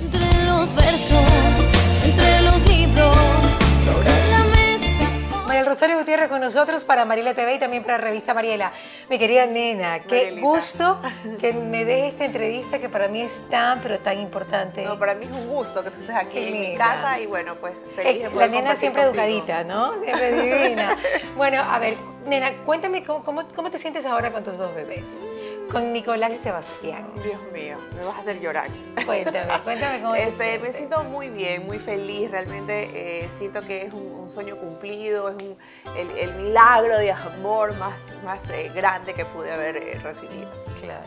Entre los versos, entre los libros, sobre la mesa. María del Rosario Gutiérrez con nosotros para Mariela TV y también para Revista Mariela. Mi querida nena, qué Marielita. gusto que me des esta entrevista que para mí es tan, pero tan importante. No, para mí es un gusto que tú estés aquí Qué en mi casa y bueno, pues feliz de la poder nena compartir siempre contigo. educadita, ¿no? Siempre divina. Bueno, a ver, nena, cuéntame cómo, cómo, cómo te sientes ahora con tus dos bebés, con Nicolás y Sebastián. Dios mío, me vas a hacer llorar. Cuéntame, cuéntame cómo te Este, me siento muy bien, muy feliz, realmente eh, siento que es un, un sueño cumplido, es un- el, el milagro de amor más, más eh, grande que pude haber eh, recibido. Claro.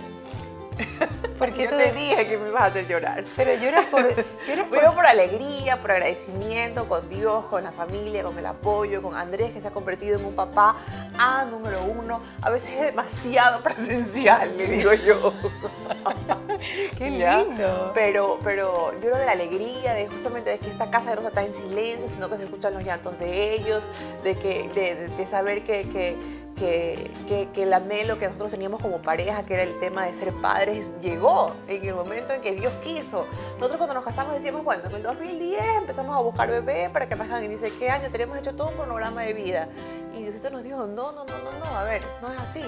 Porque Yo te dije que me ibas a hacer llorar. pero lloras por, lloras por por alegría, por agradecimiento con Dios, con la familia, con el apoyo, con Andrés que se ha convertido en un papá A número uno. A veces es demasiado presencial, le digo yo. Qué lindo. Pero, pero lloro de la alegría, de justamente de que esta casa no está en silencio, sino que se escuchan los llantos de ellos, de, que, de, de- de saber que, que, que, que- que el anhelo que nosotros teníamos como pareja, que era el tema de ser padres, llegó en el momento en que Dios quiso. Nosotros cuando nos casamos decíamos, bueno, en el 2010 empezamos a buscar bebé para que nazcan y dice, ¿qué año? Tenemos hecho todo un cronograma de vida. Y Diosito nos dijo, no, no, no, no, no, a ver, no es así.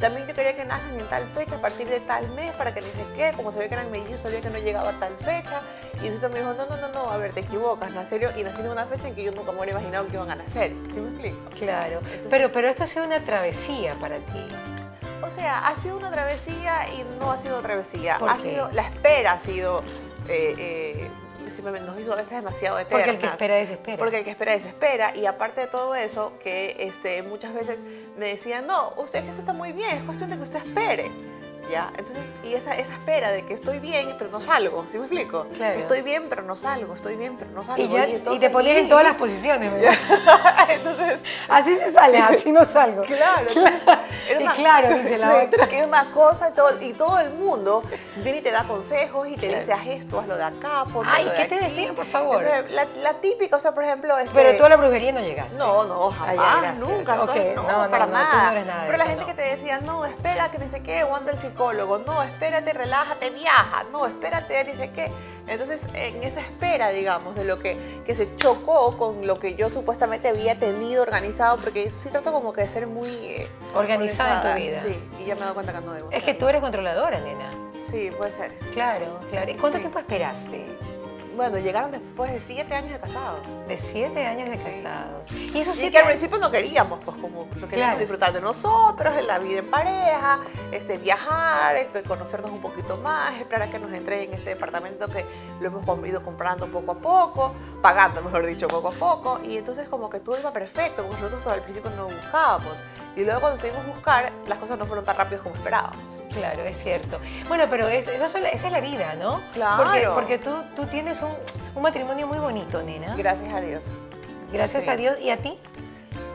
También yo quería que nazcan en tal fecha, a partir de tal mes, para que ni sé qué, como sabía que eran mellizos, sabía que no llegaba a tal fecha. Y Diosito me dijo, no, no, no, no, a ver, te equivocas, nacieron y nacieron en una fecha en que yo nunca me hubiera imaginado que iban a nacer. ¿Sí me explico? Claro. Entonces- pero, pero esto ha sido una travesía para ti. O sea, ha sido una travesía y no ha sido travesía. ¿Por ha qué? sido, la espera ha sido, eh, eh, nos hizo a veces demasiado eternas. Porque el que espera desespera. Porque el que espera desespera. Y aparte de todo eso, que este, muchas veces me decían, no, usted que eso está muy bien, es cuestión de que usted espere. ¿Ya? Entonces, y esa, esa espera de que estoy bien, pero no salgo, ¿sí me explico? Claro. Estoy bien, pero no salgo, estoy bien, pero no salgo. Y, ya, y entonces- te ponías en y- todas las posiciones. ¿verdad? entonces, Así se sale, así no salgo. Claro, entonces, era Y una- claro, dice la Sí, otra. Que es una cosa y todo, y todo el mundo viene y te da consejos y te Claro. dice, haz esto, hazlo de acá, ponte Ay, lo de ¿qué te aquí". decían, por favor? Entonces, la, la típica, o sea, por ejemplo... Este, Pero tú a la brujería no llegaste. no, no, Ah, jamás, ya, gracias. nunca. Ok, ¿sabes? no, no, no, para no, tú nada. no eres nada de Pero la eso, gente no. que te decía, no, espera, que ni sé qué, o anda el psicólogo, no, espérate, relájate, viaja, no, espérate, ni sé qué. Entonces, en esa espera, digamos, de lo que, que se chocó con lo que yo supuestamente había tenido organizado, porque sí trato como que de ser muy... eh, Organizada en tu vida. Sí, y ya me he dado cuenta que no debo Es que tú eres controladora, nena. Sí, puede ser. Claro, claro. ¿Y cuánto Sí. tiempo esperaste? Bueno, llegaron después de siete años de casados. De siete años de Sí. casados. Y Y siete que al principio no queríamos, pues como no queríamos Claro. disfrutar de nosotros, en la vida en pareja, este, viajar, este, conocernos un poquito más, esperar a que nos entreguen este departamento que lo hemos ido comprando poco a poco, pagando, mejor dicho, poco a poco. Y entonces como que todo iba perfecto, porque nosotros al principio no buscábamos. Y luego cuando seguimos buscar, las cosas no fueron tan rápidas como esperábamos. Claro, es cierto. Bueno, pero es- esa es la vida, ¿no? Claro. Porque, porque tú, tú tienes un, un matrimonio muy bonito, nena. Gracias a Dios. Gracias Sí. a Dios. ¿Y a ti?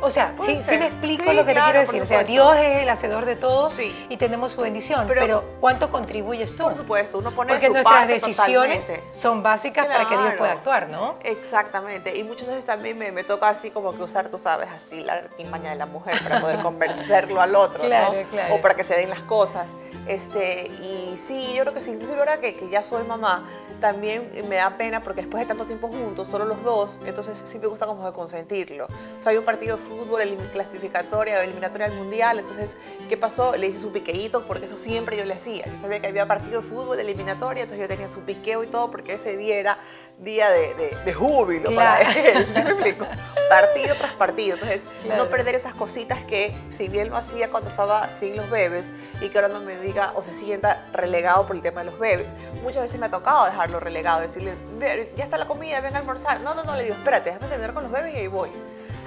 O sea, sí, sí me explico Sí, lo que claro, te quiero decir. O sea. Dios es el hacedor de todo Sí. y tenemos su bendición. Pero, Pero- ¿cuánto contribuyes tú? Por supuesto, uno pone Porque su nuestras parte decisiones totalmente. son básicas para que Dios Claro. pueda actuar, ¿no? Exactamente, y muchas veces también me, me toca así como que usar, tú sabes, así la artimaña de la mujer para poder convencerlo al otro, Claro, ¿no? claro. O para que se den las cosas. Este, y sí, yo creo que sí, inclusive ahora que, que ya soy mamá, también me da pena porque después de tanto tiempo juntos, solo los dos, entonces sí me gusta como de consentirlo. O sea, hay un partido fútbol, elim- clasificatoria o eliminatoria al mundial, entonces, ¿qué pasó? Le hice su piqueíto porque eso siempre yo le hacía. Yo sabía que había partido de fútbol, eliminatoria, entonces yo tenía su piqueo y todo porque ese día era día de, de- de júbilo Claro. para él, ¿sí me explico? Partido tras partido, entonces Claro. no perder esas cositas que si bien lo hacía cuando estaba sin los bebés y que ahora no me diga o se sienta relegado por el tema de los bebés. Muchas veces me ha tocado dejarlo relegado, decirle, "Ve, ya está la comida, ven a almorzar. No, no, no, le digo, espérate, déjame terminar con los bebés y ahí voy.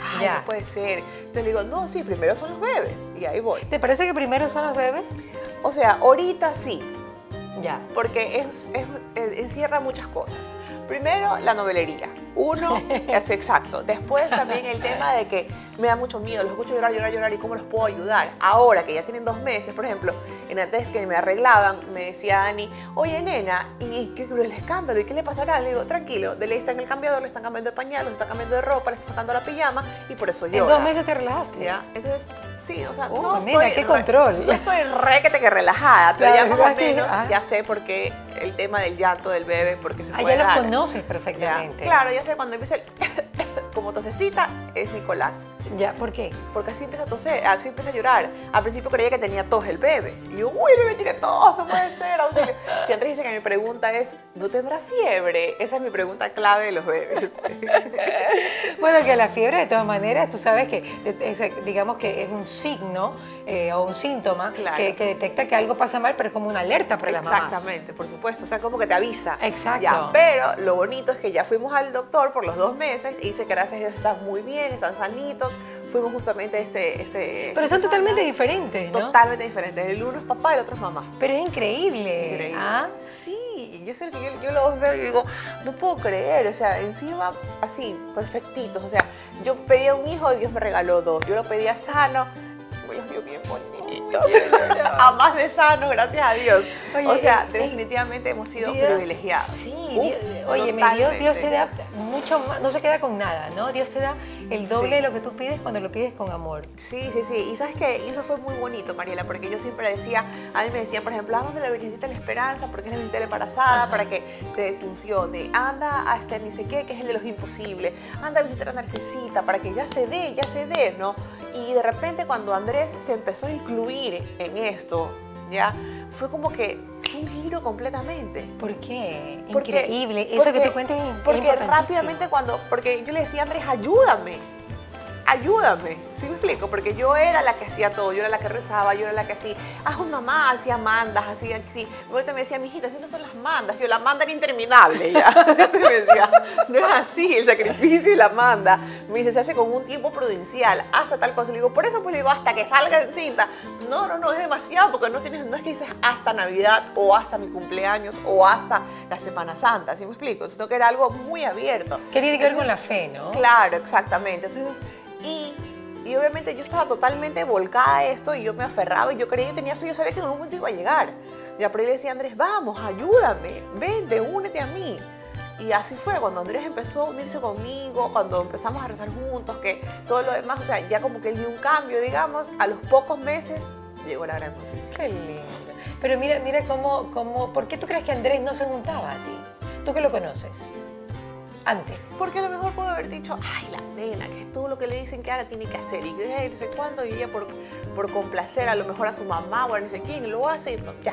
Ay, Ya. no puede ser. Entonces le digo, no, sí, primero son los bebés y ahí voy. ¿Te parece que primero son los bebés? O sea, ahorita sí, Ya. porque es, es- es- encierra muchas cosas. Primero, la novelería. Uno, es exacto. Después también el tema de que me da mucho miedo, los escucho llorar, llorar, llorar y cómo los puedo ayudar. Ahora que ya tienen dos meses, por ejemplo, en antes que me arreglaban, me decía Ani, oye nena, ¿y qué el escándalo? ¿Y qué le pasará? Le digo, tranquilo, de ley está en el cambiador, le están cambiando de pañal, le están cambiando de ropa, le están sacando la pijama y por eso En llora. dos meses te relajaste. ¿Ya? Entonces, sí, o sea, Oh, no nena, estoy qué re- control. No estoy requete que relajada, pero La ya más o que- menos ah. ya sé por qué el tema del llanto del bebé, porque se Ah, puede ya los dar. conoces Ya, perfectamente. Claro, ya cuando empieza el como tosecita, es Nicolás. Ya, ¿por qué? Porque así empieza a toser, así empieza a llorar. Al principio creía que tenía tos el bebé. Y yo, uy, el bebé tiene tos, no puede ser, auxilio. Si Andrés dice que mi pregunta es, ¿no tendrá fiebre? Esa es mi pregunta clave de los bebés. Bueno, que la fiebre, de todas maneras, tú sabes que, es- digamos que es un signo eh, o un síntoma Claro. que, que detecta que algo pasa mal, pero es como una alerta para las mamás. Exactamente, por supuesto. O sea, como que te avisa. Exacto. Ya, pero lo bonito es que ya fuimos al doctor por los dos meses y dice que gracias a Dios están muy bien, están sanitos. Fuimos justamente este... este Pero son totalmente diferentes, ¿no? Totalmente diferentes. El uno es papá el otro es mamá. Pero es increíble. Increíble. ¿ah? Sí, yo sé que yo, yo los veo y digo, no puedo creer, o sea, encima así, perfectitos. O sea, yo pedía un hijo y Dios me regaló dos. Yo lo pedía sano, los dio bien bonitos. a más de sano, gracias a Dios. Oye, o sea, eh, definitivamente hemos sido Dios- privilegiados. Sí, Uf, Dios- oye, Dios, Dios te da mucho más, no se queda con nada, ¿no? Dios te da el doble Sí. de lo que tú pides cuando lo pides con amor. Sí, sí, sí. Y sabes que eso fue muy bonito, Mariela, porque yo siempre decía, a mí me decían, por ejemplo, ¿a dónde la Virgencita de la Esperanza? Porque es la Virgencita de la Embarazada, para que te funcione. Anda a este ni sé qué, que es el de los imposibles. Anda a visitar a Narcisita, para que ya se dé, ya se dé, ¿no? Y de repente cuando Andrés se empezó a incluir en esto, ¿ya? Fue como que fue un giro completamente. ¿Por qué? Porque- Increíble. Eso que porque- tú cuentes es es Porque rápidamente cuando, porque yo le decía a Andrés, ayúdame, ayúdame, ¿sí me explico? Porque yo era la que hacía todo, yo era la que rezaba, yo era la que hacía, haz una mamá, hacía mandas, hacía así. Ahorita me decía, mijita, así no son las mandas, yo la manda era interminable ya. Me decía, no es así, el sacrificio y la manda. Me dice, se hace con un tiempo prudencial, hasta tal cosa. Le digo, por eso pues le digo, hasta que salga en cinta. No, no, no, es demasiado, porque no tienes, no es que dices hasta Navidad o hasta mi cumpleaños o hasta la Semana Santa, ¿sí me explico? Sino que era algo muy abierto. Que tiene que ver con la fe, ¿no? Claro, exactamente. Entonces, y, y obviamente yo estaba totalmente volcada a esto y yo me aferraba y yo creía, yo tenía fe, yo sabía que en algún momento iba a llegar. Pero yo le decía a Andrés, vamos, ayúdame, vente, únete a mí. Y así fue, cuando Andrés empezó a unirse conmigo, cuando empezamos a rezar juntos, que todo lo demás, o sea, ya como que él dio un cambio, digamos, a los pocos meses llegó la gran noticia. Qué lindo. Pero mira, mira cómo, cómo, ¿por qué tú crees que Andrés no se juntaba a ti? Tú que lo conoces. Antes. Porque a lo mejor puedo haber dicho, ay, la nena, que todo lo que le dicen que haga tiene que hacer. Y que "Ay, no sé cuándo, y ella por, por complacer a lo mejor a su mamá o a no sé quién, lo hace. y ya,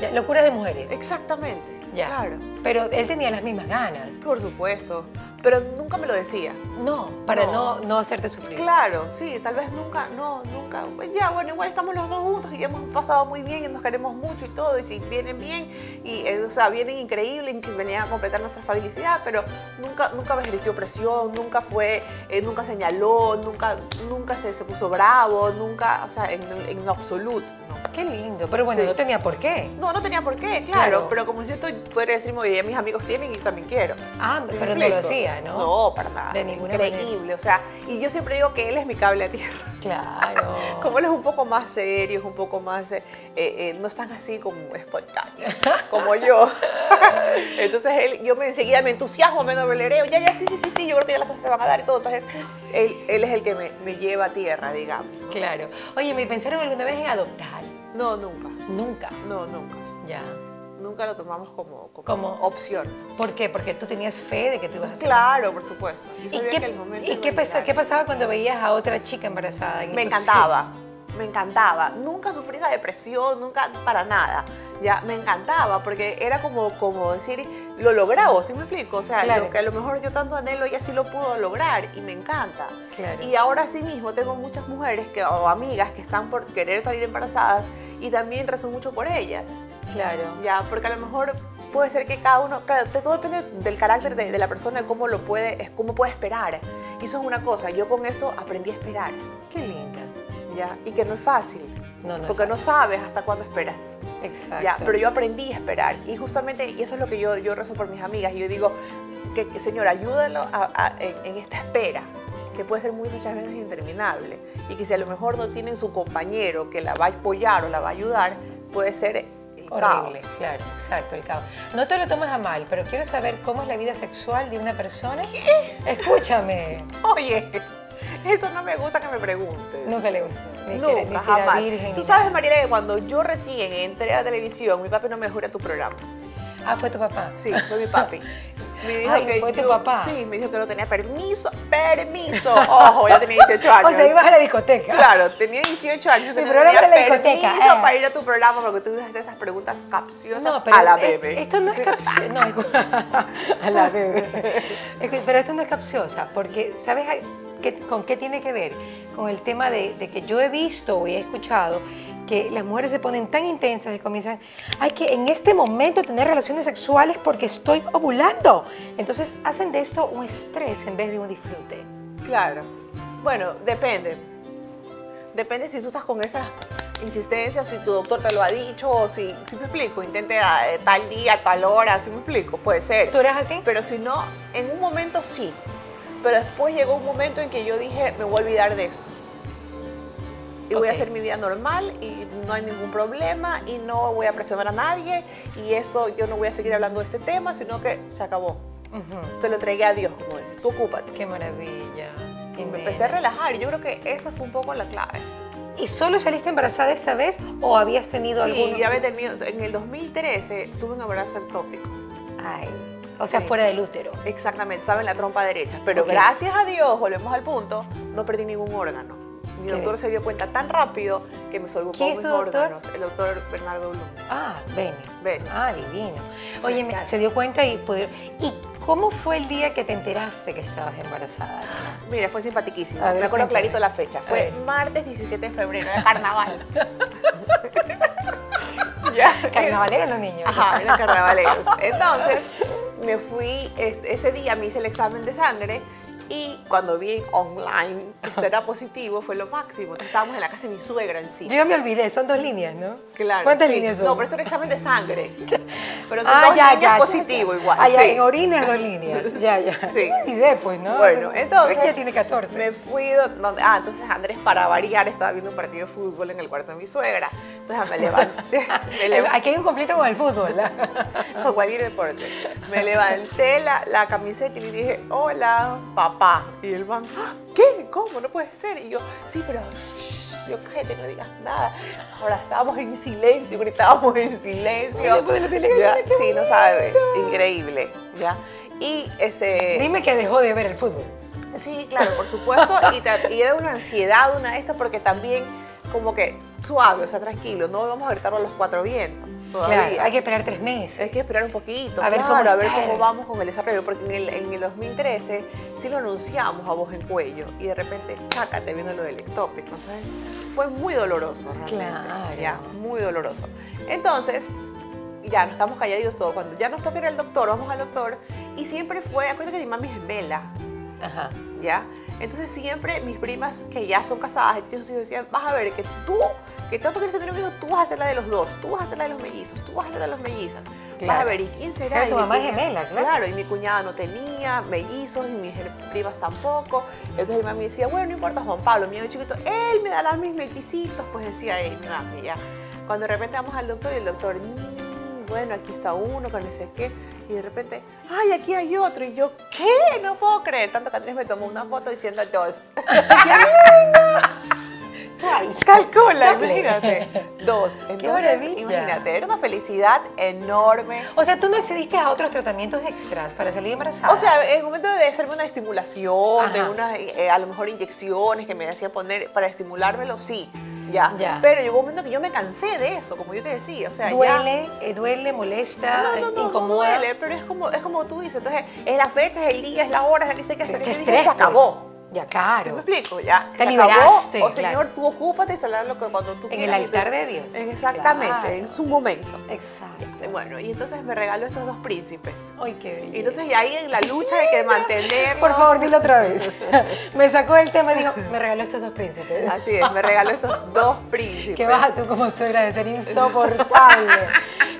Ya, locuras de mujeres. exactamente. Ya. Claro. Pero él tenía las mismas ganas. Por supuesto. Pero nunca me lo decía. No, para no, No. no, hacerte sufrir. Claro, sí, tal vez nunca, no, nunca. Ya, bueno, igual estamos los dos juntos y hemos pasado muy bien y nos queremos mucho y todo. Y si vienen bien, y, eh, o sea, vienen increíbles, que venían a completar nuestra felicidad, pero nunca, nunca me ejerció presión, nunca fue, eh, nunca señaló, nunca, nunca se, se puso bravo, nunca, o sea, en, en absoluto, no. Qué lindo. Pero bueno, Sí. no tenía por qué. No, no tenía por qué, claro, Claro. pero como yo estoy, podría decirme, oye, mis amigos tienen y también quiero. Ah, ¿Sí me pero no lo explico? ¿No? No, para nada. De ninguna Increíble, o sea, y yo siempre digo que él es mi cable a tierra. Claro. Como él es un poco más serio, es un poco más, eh, eh, no es tan así como espontáneo, como yo. Entonces él, yo me enseguida me entusiasmo, me novelereo, ya, ya, sí, sí, sí, sí, yo creo que ya las cosas se van a dar y todo. Entonces él, él es el que me, me lleva a tierra, digamos. Claro. Oye, ¿me pensaron alguna vez en adoptar? No, nunca, Nunca. no, nunca. Ya. Nunca lo tomamos como, como, Como- opción. ¿Por qué? Porque tú tenías fe de que tú ibas a ser. Claro, por supuesto. Yo ¿Y sabía qué, que el momento y qué pasaba cuando veías a otra chica embarazada? en Me encantaba, me encantaba. Nunca sufrí esa depresión, nunca para nada. Ya, me encantaba porque era como, como decir, lo lograba, ¿sí me explico? O sea, Claro. lo que a lo mejor yo tanto anhelo, ella sí lo pudo lograr y me encanta. Claro. Y ahora sí mismo tengo muchas mujeres que, o amigas que están por querer salir embarazadas y también rezo mucho por ellas. Claro. Ya, porque a lo mejor puede ser que cada uno, claro, todo depende del carácter de, de la persona, de cómo lo puede, cómo puede esperar. Y eso es una cosa, yo con esto aprendí a esperar. Qué linda. ¿Ya? Y que no es fácil. No, no porque no sabes hasta cuándo esperas. Exacto. ¿ya? Pero yo aprendí a esperar. Y justamente, y eso es lo que yo, yo rezo por mis amigas. Y yo digo, que, que, Señor, ayúdalo a- a- en, en esta espera que puede ser muy muchas veces interminable y que si a lo mejor no tienen su compañero que la va a apoyar o la va a ayudar, puede ser el Horrible, caos. claro, exacto, el caos. No te lo tomes a mal, pero quiero saber cómo es la vida sexual de una persona. Escúchame. Oye, Eso no me gusta que me preguntes. Nunca le gustó. Ni que, ni Nunca, si era jamás. virgen. Tú ni sabes. Mariela, que cuando yo recién entré a la televisión, mi papi no me jura tu programa. Ah, fue tu papá. Sí, fue mi papi. Me dijo Ay, que ¿fue tu papá? Sí, me dijo que no tenía permiso. ¡Permiso! Ojo, ya tenía 18 años. O sea, ibas a la discoteca. Claro, tenía 18 años. Mi no programa tenía la discoteca, permiso eh. para ir a tu programa porque tú ibas a hacer esas preguntas capciosas No, pero a la bebé. esto no es capciosa. No, a la bebé. Pero esto no es capciosa, porque ¿sabes qué- con qué tiene que ver? Con el tema de, de que yo he visto y he escuchado que las mujeres se ponen tan intensas y comienzan, hay que en este momento tener relaciones sexuales porque estoy ovulando. Entonces hacen de esto un estrés en vez de un disfrute. Claro. Bueno, depende. Depende si tú estás con esa insistencia, o si tu doctor te lo ha dicho, o si, si me explico, intente a, eh, tal día, tal hora, si me explico, puede ser. ¿Tú eres así? Pero si no, en un momento sí. Pero después llegó un momento en que yo dije, me voy a olvidar de esto. Y voy a hacer mi vida normal y no hay ningún problema y no voy a presionar a nadie y esto yo no voy a seguir hablando de este tema, sino que se acabó. Te lo entregué a Dios, como dices, tú ocúpate. Qué maravilla. Y qué me empecé a relajar y yo creo que esa fue un poco la clave. ¿Y solo saliste embarazada esta vez o habías tenido Sí, algún ya había tenido, en el 2013 tuve un embarazo ectópico. Ay, o sea, Sí. fuera del útero. Exactamente, estaba en la trompa derecha. Pero gracias a Dios, volvemos al punto, no perdí ningún órgano. Mi Qué doctor bien. se dio cuenta tan rápido que me salvó ¿Quién es mis tu doctor? órganos. El doctor Bernardo Blum. Ah, Beni. Beni. Ah, divino. Oye, mira, se dio cuenta y pudieron... ¿Y cómo fue el día que te enteraste que estabas embarazada? Mira, fue simpaticísimo. Ver, me acuerdo clarito la fecha. Fue martes 17 de febrero, era carnaval. ya. Carnavaleros los niños. Ajá, eran carnavaleros. Entonces, me fui, ese día me hice el examen de sangre y cuando vi online que esto era positivo fue lo máximo. Entonces, estábamos en la casa de mi suegra en sí. Yo ya me olvidé, son dos líneas, ¿no? Claro. ¿Cuántas sí. líneas son? No, pero esto era examen de sangre. Pero son Ah, dos ya, líneas ya, positivo ya. igual. Ah, sí. en orina es dos líneas. Ya, ya. Sí. Me olvidé, pues, ¿no? Bueno, entonces. Ella tiene 14. Me fui. do- donde- ah, entonces Andrés, para variar, estaba viendo un partido de fútbol en el cuarto de mi suegra. Entonces me levanté. me levanté Aquí hay un conflicto con el fútbol. ¿la? con cualquier deporte. Me levanté la, la camiseta y le dije, hola, papá. Y el man, "Ah, ¿qué? ¿Cómo? No puede ser. Y yo, sí, pero yo cállate, no digas nada. Ahora estábamos en silencio, gritábamos en silencio. Ya, sí, no sabes, increíble, ¿ya? Y este... Dime que dejó de ver el fútbol. Sí, claro, por supuesto. Y, y era una ansiedad, una de esas, porque también como que suave, o sea, tranquilo, no vamos a gritarlo a los cuatro vientos todavía. Claro, hay que esperar tres meses. Hay que esperar un poquito, A ver claro, cómo a ver cómo vamos con el desarrollo, porque en el, en el 2013 sí lo anunciamos a voz en cuello y de repente, chácate viendo lo del ectópico. Entonces, fue muy doloroso realmente. Claro. Ya, muy doloroso. Entonces, ya nos estamos calladitos todos. Cuando ya nos toca ir al doctor, vamos al doctor y siempre fue, acuérdate que mi mami es gemela. Ajá. ¿ya? Entonces siempre mis primas que ya son casadas y tienen sus hijos decían, vas a ver que tú, que tanto quieres tener un hijo, tú vas a hacer la de los dos, tú vas a hacer la de los mellizos, tú vas a hacer la de los mellizas. Vas Claro. a ver, ¿y quién será? Claro, tu mamá es cuñada- gemela, claro. Claro, y mi cuñada no tenía mellizos y mis primas tampoco. Entonces mi mami decía, bueno, no importa, Juan Pablo, mi hijo chiquito, él me dará mis mellicitos, pues decía mi mami, ya. Cuando de repente vamos al doctor y el doctor, "Mm, bueno, aquí está uno, que no sé qué, y de repente, ay, aquí hay otro, y yo, ¿qué? No puedo creer, tanto que Andrés me tomó una foto diciendo dos. Twice. Calcula, Doble. imagínate. Dos. Entonces, maravilla. imagínate, era una felicidad enorme. O sea, tú no accediste a otros tratamientos extras para salir embarazada. O sea, en el momento de hacerme una estimulación, de Ajá. unas, eh, a lo mejor inyecciones que me hacían poner para estimulármelo, sí, ya. Ya. Pero llegó un momento que yo me cansé de eso, como yo te decía. O sea, ya- duele, eh, duele, molesta, No, no, no, no incomoda. duele, pero es como, es como tú dices. Entonces, es la fecha, es el día, es la hora, es la que hasta Qué que dije, estrés, se acabó. Ya, ¿Me claro. explico? Ya. Te liberaste, acabó. O claro. Señor, tú ocúpate y salar lo que cuando tú En el quieras altar tú- de Dios. Exactamente, Claro. en su momento. Exacto. Bueno, y entonces me regaló estos dos príncipes. Ay, qué belleza. Y entonces, y ahí en la lucha de que mantenerlos. Por favor, dilo otra vez. me sacó el tema y dijo, me regaló estos dos príncipes. Así es, me regaló estos dos príncipes. ¿Qué vas a tú como suegra de ser insoportable?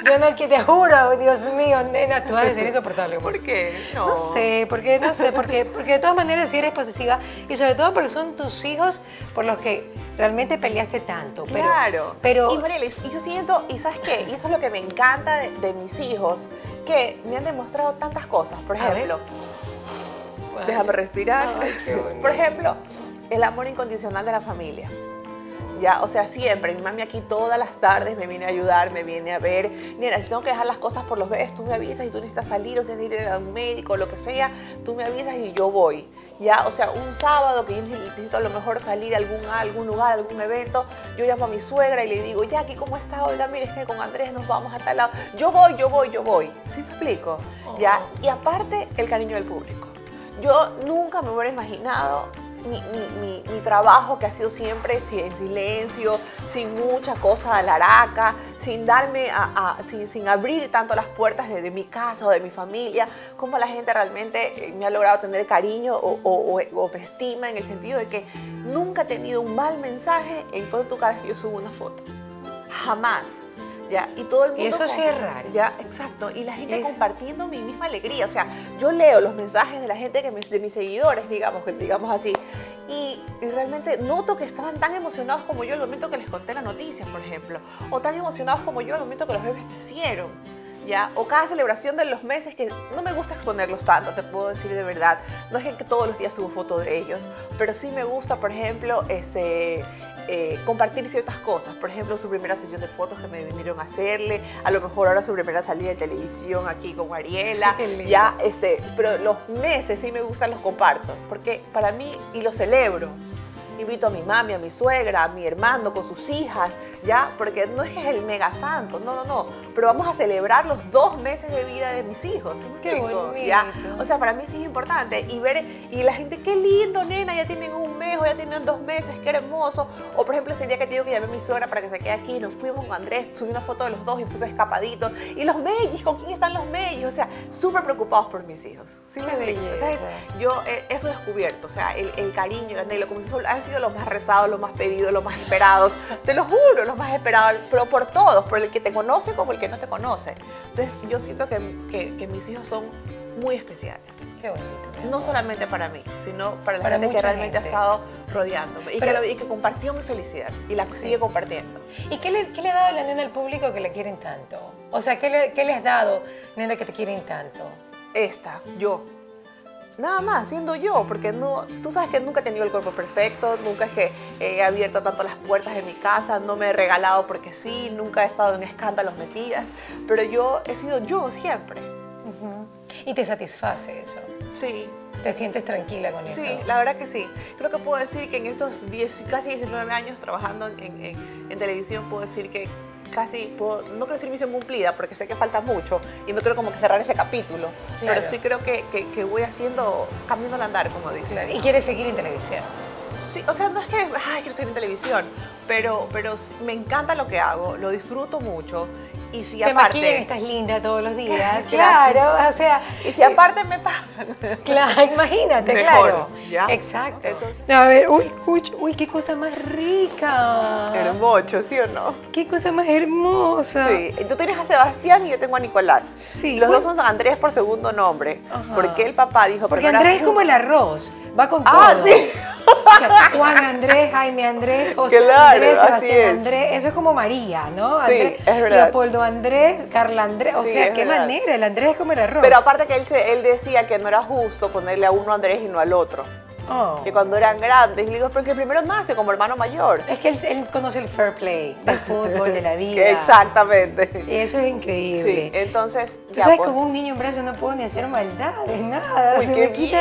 Yo no, que te juro, Dios mío, nena, tú vas a ser insoportable. ¿Por qué? No. No. sé, porque no sé, porque, porque de todas maneras si eres posesiva y sobre todo porque son tus hijos por los que realmente peleaste tanto. Pero, Claro. Pero y Mariela, y yo siento, y ¿sabes qué? Y eso es lo que me encanta de, de mis hijos, que me han demostrado tantas cosas. Por ejemplo, déjame respirar. Ay. Por ejemplo, el amor incondicional de la familia. Ya, o sea, siempre, mi mami aquí todas las tardes me viene a ayudar, me viene a ver. Mira, si tengo que dejar las cosas por los bebés, tú me avisas y tú necesitas salir o tienes que ir a un médico, lo que sea, tú me avisas y yo voy. Ya, o sea, un sábado que yo necesito a lo mejor salir a algún, a algún lugar, a algún evento, yo llamo a mi suegra y le digo, Jackie, ¿cómo está? Oiga, mire, es que con Andrés nos vamos a tal lado. Yo voy, yo voy, yo voy. ¿Sí me explico? Ya, y aparte, el cariño del público. Yo nunca me hubiera imaginado mi, mi- trabajo que ha sido siempre si- en silencio, sin mucha cosa de la araca, sin darme a, sin, sin abrir tanto las puertas de, de mi casa o de mi familia, como la gente realmente eh, me ha logrado tener cariño o, o- o- o estima en el sentido de que nunca he tenido un mal mensaje en cuanto cada vez que yo subo una foto. Jamás. ¿Ya? Y todo el mundo. Y eso sí es raro. Ya, exacto. Y la gente compartiendo mi misma alegría. O sea, yo leo los mensajes de la gente, que me- de mis seguidores, digamos, que digamos así. Y, y realmente noto que estaban tan emocionados como yo el momento que les conté la noticia, por ejemplo. O tan emocionados como yo el momento que los bebés nacieron. ¿Ya? O cada celebración de los meses que no me gusta exponerlos tanto, te puedo decir de verdad. No es que todos los días subo fotos de ellos, pero sí me gusta, por ejemplo, ese, eh, compartir ciertas cosas. Por ejemplo, su primera sesión de fotos que me vinieron a hacerle, a lo mejor ahora su primera salida de televisión aquí con lindo. ya, este, pero los meses sí me gustan, los comparto, porque para mí, y los celebro. Invito a mi mami, a mi suegra, a mi hermano con sus hijas, ¿ya? Porque no es que es el mega santo, no, no, no. Pero vamos a celebrar los dos meses de vida de mis hijos. ¿sí Qué bonito. ¿Ya? O sea, para mí sí es importante. Y ver, y la gente, qué lindo, nena, ya tienen un mes o ya tienen dos meses, qué hermoso. O por ejemplo, ese día que te digo que llamé a mi suegra para que se quede aquí, nos fuimos con Andrés, subí una foto de los dos y puse escapaditos. Y los mellis, ¿con quién están los mellis? O sea, súper preocupados por mis hijos. ¿Sí me. Entonces, yo eh, eso he descubierto, o sea, el, el cariño, el anhelo, como si han sido los más rezados, los más pedidos, los más esperados, te lo juro, los más esperados, pero por todos, por el que te conoce como el que no te conoce. Entonces, yo siento que, que- que mis hijos son muy especiales. Qué bonito. No solamente para mí, sino para la Para gente que realmente gente. ha estado rodeándome y, que, Pero- lo- y que compartió mi felicidad y la sigue compartiendo. ¿Y qué le, qué le ha dado la nena al público que la quieren tanto? O sea, ¿qué le, qué le has dado, nena, que te quieren tanto? esta, yo. Nada más, siendo yo, porque no, tú sabes que nunca he tenido el cuerpo perfecto, nunca es que he abierto tanto las puertas de mi casa, no me he regalado porque sí, nunca he estado en escándalos metidas, pero yo he sido yo siempre. Ujú. Y te satisface eso. Sí, Te sientes tranquila con sí, eso. la verdad que sí. Creo que puedo decir que en estos 10, casi 19 años trabajando en, en- en- televisión, puedo decir que casi, puedo, no quiero decir misión cumplida, porque sé que falta mucho y no quiero como que cerrar ese capítulo, Claro. pero sí creo que, que- que voy haciendo camino al andar, como dicen. Claro, Y quieres seguir en televisión. Sí, o sea, no es que ay, quiero salir en televisión, pero, pero me encanta lo que hago, lo disfruto mucho. Y si Te aparte. maquillan, estás linda todos los días. Gracias. claro, o sea. Y si aparte me pagan. Claro, imagínate, Mejor, claro. ¿ya? Exacto. Entonces- a ver, uy, uy, uy, qué cosa más rica. Hermoso, ¿sí o no? Qué cosa más hermosa. Sí. Tú tienes a Sebastián y yo tengo a Nicolás. Sí. Los dos ¿Cuál- son Andrés por segundo nombre. Ajá. Porque el papá dijo Porque Andrés es como el arroz, va con todo. Ah, sí. O sea, Juan Andrés, Jaime Andrés, José Claro, Andrés, así Sebastián es. Andrés, eso es como María, ¿no? Sí, es verdad. Leopoldo Andrés, Carla Andrés, o Sí, sea, qué verdad. manera, el Andrés es como el arroz. Pero aparte que él, se- él decía que no era justo ponerle a uno a Andrés y no al otro. Oh. Que cuando eran grandes. Y le digo, si el primero nace como hermano mayor. Es que él, él conoce el fair play del fútbol, de la vida. Exactamente. Y eso es Sí, increíble. entonces. Tú ya, sabes, pues. con un niño en brazos no puedo ni hacer maldades, nada. Uy, se, qué me quita,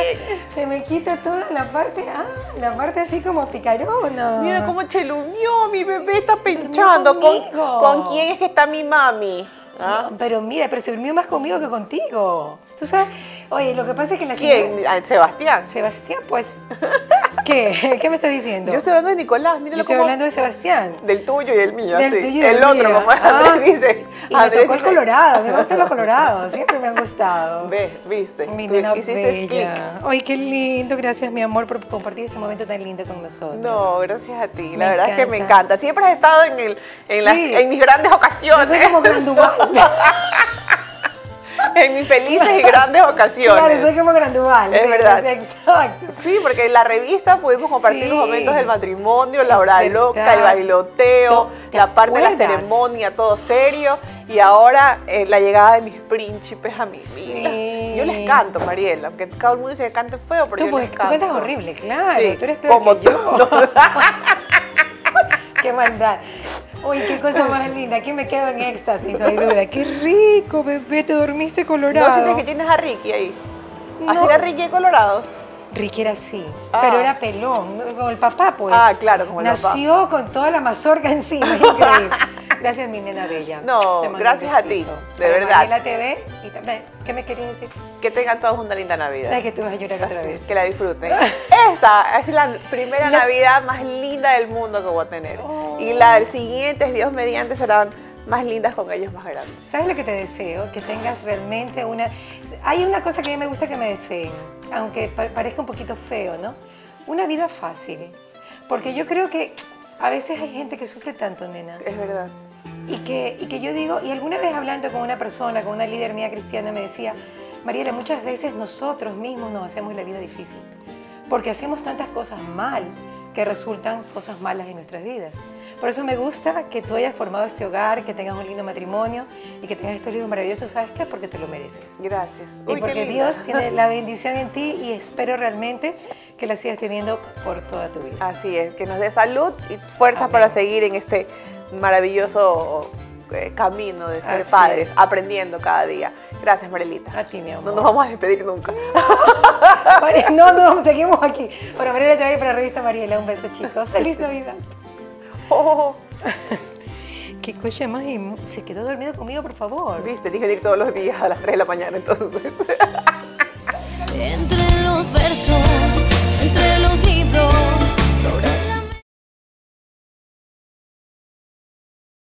se me quita toda la parte, ah, la parte así como picarona. Mira cómo chelumió, mi bebé está pinchando. ¿Con. ¿Con quién es que está mi mami? ¿Ah? No, pero mira, pero se durmió más conmigo que contigo. Tú sabes, oye, lo que pasa es que la ¿Quién? señora- Ah, Sebastián. Sebastián, pues. ¿Qué? ¿Qué me estás diciendo? Yo estoy hablando de Nicolás, Yo míralo estoy cómo- hablando de Sebastián. Del tuyo y el mío, Del así. tuyo y el del otro, mío. como Ah, dice. Y me Andrés tocó el colorado, me gustan los colorados, siempre me han gustado. Ve, viste. Mi nena hiciste bella. Ay, qué lindo. Gracias, mi amor, por compartir este momento tan lindo con nosotros. No, gracias a ti. La Me verdad es que me encanta. Siempre has estado en, el, en, las- Sí. en mis grandes Yo ocasiones. soy como. en mis felices y grandes ocasiones. Claro, soy como grandual. Es verdad. Exacto. Sí, porque en la revista pudimos compartir Sí. los momentos del matrimonio, la Es hora loca, el bailoteo, ¿Te la parte de la ceremonia, todo serio. Y ahora eh, la llegada de mis príncipes a mi vida. Sí. Yo les canto, Mariela, aunque todo el mundo dice que cante feo, pero Tú, yo pues, les tú canto. cantas horrible, claro. Sí, Tú eres peor como que yo. Qué maldad. Uy, qué cosa más linda. Aquí me quedo en éxtasis, no hay duda. Qué rico, bebé. Te dormiste ¿No colorado. sientes que tienes a Ricky ahí? ¿Así No. era Ricky Colorado? Ricky era así, Ah. pero era pelón, ¿no? con el papá pues. Ah, claro, como el Nació con toda la mazorca encima, es increíble. Gracias, mi nena bella. No, gracias a ti, de Para verdad. Mariela TV y también, ¿qué me querías decir? Que tengan todos una linda Navidad. Ay, que tú vas a llorar otra Así vez. que la disfruten. Esta es la primera La- Navidad más linda del mundo que voy a tener. Oh. Y las siguientes, Dios mediante, serán más lindas con ellos más grandes. ¿Sabes lo que te deseo? Que tengas realmente una... Hay una cosa que a mí me gusta que me deseen, aunque pa- parezca un poquito feo, ¿no? Una vida fácil. Porque yo creo que a veces hay gente que sufre tanto, nena. Es verdad. Y que, y que yo digo, y alguna vez hablando con una persona, con una líder mía cristiana, me decía, Mariela, muchas veces nosotros mismos nos hacemos la vida difícil, porque hacemos tantas cosas mal que resultan cosas malas en nuestras vidas. Por eso me gusta que tú hayas formado este hogar, que tengas un lindo matrimonio y que tengas estos hijos maravillosos. ¿Sabes qué? Porque te lo mereces. Gracias. Y Uy, porque. Dios tiene la bendición en ti y espero realmente que la sigas teniendo por toda tu vida. Así es, que nos dé salud y fuerza Amén. para seguir en este maravilloso eh, camino de ser Así padres, es. aprendiendo cada día. Gracias, Marelita. A ti, mi amor. No nos vamos a despedir nunca. No, no, seguimos aquí. Bueno, Mariela te va a ir para la revista Mariela. Un beso, chicos. Feliz Navidad. Oh, Qué cosa más. emo- Se quedó dormido conmigo, por favor. Viste, dije ir todos los días a las 3 de la mañana, entonces. En